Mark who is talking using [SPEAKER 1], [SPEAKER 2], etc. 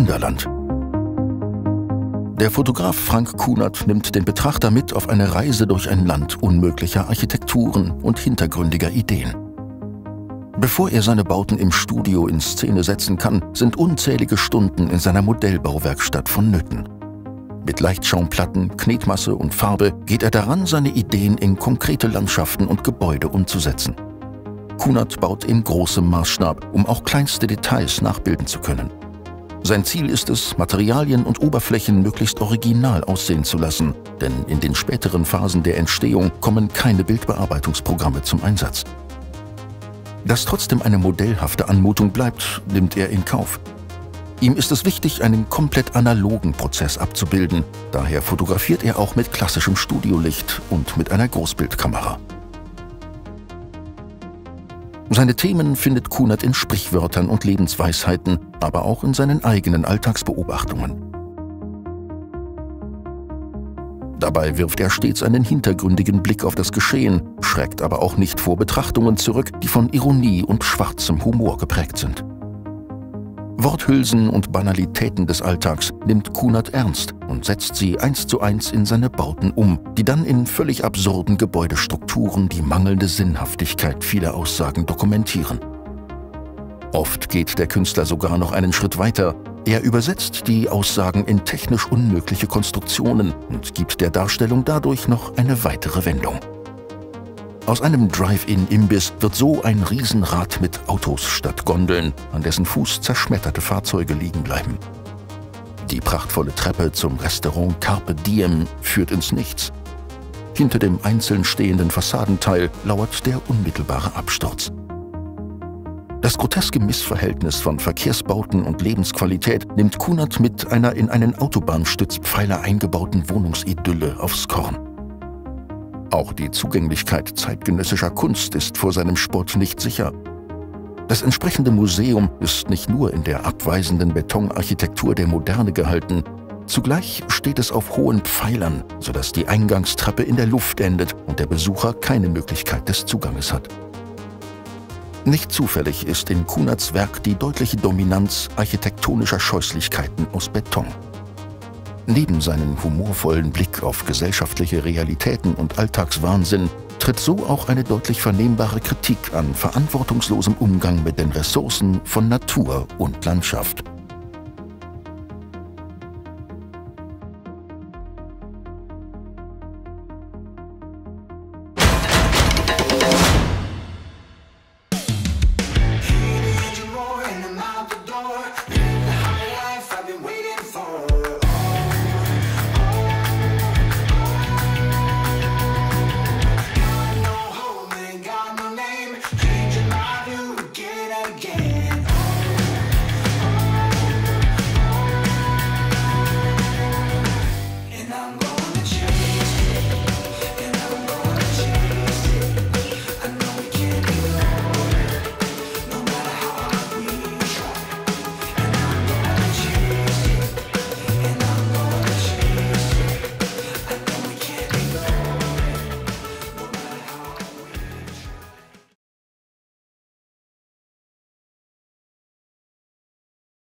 [SPEAKER 1] Wunderland. Der Fotograf Frank Kunert nimmt den Betrachter mit auf eine Reise durch ein Land unmöglicher Architekturen und hintergründiger Ideen. Bevor er seine Bauten im Studio in Szene setzen kann, sind unzählige Stunden in seiner Modellbauwerkstatt vonnöten. Mit Leichtschaumplatten, Knetmasse und Farbe geht er daran, seine Ideen in konkrete Landschaften und Gebäude umzusetzen. Kunert baut in großem Maßstab, um auch kleinste Details nachbilden zu können. Sein Ziel ist es, Materialien und Oberflächen möglichst original aussehen zu lassen, denn in den späteren Phasen der Entstehung kommen keine Bildbearbeitungsprogramme zum Einsatz. Dass trotzdem eine modellhafte Anmutung bleibt, nimmt er in Kauf. Ihm ist es wichtig, einen komplett analogen Prozess abzubilden, daher fotografiert er auch mit klassischem Studiolicht und mit einer Großbildkamera. Seine Themen findet Kunert in Sprichwörtern und Lebensweisheiten, aber auch in seinen eigenen Alltagsbeobachtungen. Dabei wirft er stets einen hintergründigen Blick auf das Geschehen, schreckt aber auch nicht vor Betrachtungen zurück, die von Ironie und schwarzem Humor geprägt sind. Worthülsen und Banalitäten des Alltags nimmt Kunert ernst und setzt sie eins zu eins in seine Bauten um, die dann in völlig absurden Gebäudestrukturen die mangelnde Sinnhaftigkeit vieler Aussagen dokumentieren. Oft geht der Künstler sogar noch einen Schritt weiter. Er übersetzt die Aussagen in technisch unmögliche Konstruktionen und gibt der Darstellung dadurch noch eine weitere Wendung. Aus einem Drive-In-Imbiss wird so ein Riesenrad mit Autos statt Gondeln, an dessen Fuß zerschmetterte Fahrzeuge liegen bleiben. Die prachtvolle Treppe zum Restaurant Carpe Diem führt ins Nichts. Hinter dem einzeln stehenden Fassadenteil lauert der unmittelbare Absturz. Das groteske Missverhältnis von Verkehrsbauten und Lebensqualität nimmt Kunert mit einer in einen Autobahnstützpfeiler eingebauten Wohnungsidylle aufs Korn. Auch die Zugänglichkeit zeitgenössischer Kunst ist vor seinem Sport nicht sicher. Das entsprechende Museum ist nicht nur in der abweisenden Betonarchitektur der Moderne gehalten, zugleich steht es auf hohen Pfeilern, sodass die Eingangstreppe in der Luft endet und der Besucher keine Möglichkeit des Zuganges hat. Nicht zufällig ist in Kunerts Werk die deutliche Dominanz architektonischer Scheußlichkeiten aus Beton. Neben seinem humorvollen Blick auf gesellschaftliche Realitäten und Alltagswahnsinn tritt so auch eine deutlich vernehmbare Kritik an verantwortungslosem Umgang mit den Ressourcen von Natur und Landschaft.